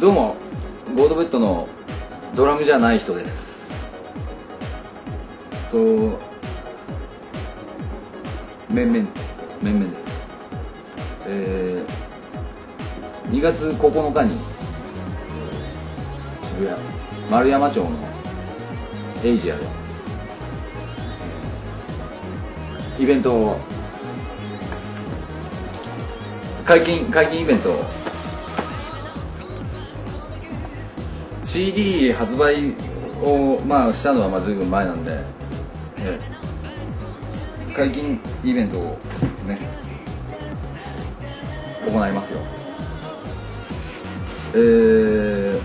どうもゴードベッドのドラムじゃない人です。と面々面々です。えー、2月9日に渋谷丸山町のエイジアで、イベントを解禁解禁イベントを CD 発売をまあしたのはまあ随分前なんで、ええ解禁イベントをね行いますよ。えー、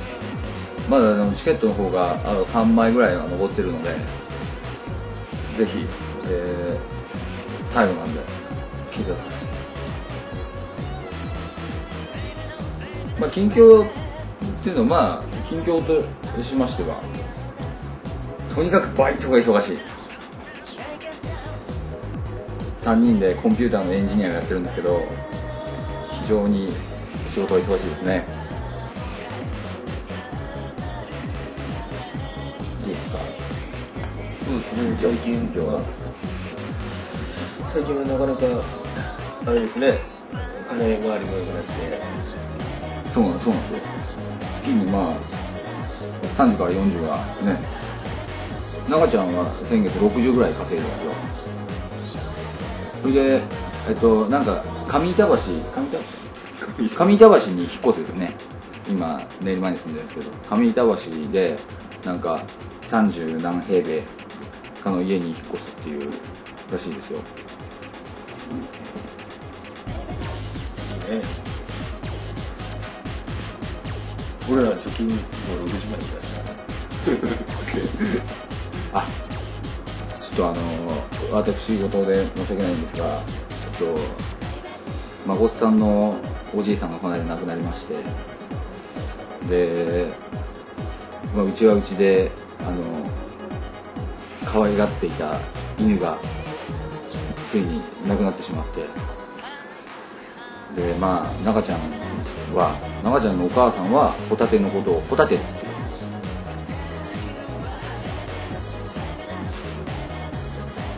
まだあのチケットの方があの3枚ぐらいは残ってるのでぜひ、えー最後なんで来てください。まあ近況っていうのはまあ近況としましてはとにかくバイトが忙しい。3人でコンピューターのエンジニアをやってるんですけど非常に仕事が忙しいですね。いいですか？そうですね。最近今日は。最近はなかなかあれですね。金回りも良くなってそうなんですそうなんですよ。月にまあ30から40はね中ちゃんは先月60ぐらい稼いだんですよ。それでえっとなんか上板橋上板橋？上板橋に引っ越すですよね。今練馬に住んでるんですけど。上板橋でなんか30何平米かの家に引っ越すっていうらしいですよ。ね俺ら貯金もう60万円だあちょっとあの私事で申し訳ないんですがちょっと孫さんのおじいさんがこの間亡くなりまして。で、まあ、うちはうちであの可愛がっていた犬がついに亡くなってしまって。でまあ中ちゃんは中ちゃんのお母さんはホタテのことをホタテって言うんです。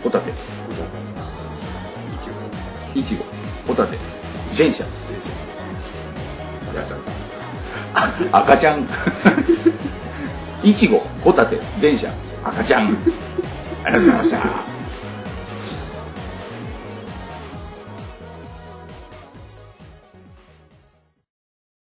ホタテ。いちごホタテ。電車。あ赤ちゃん。いちごホタテ。電車。赤ちゃん。ありがとうございました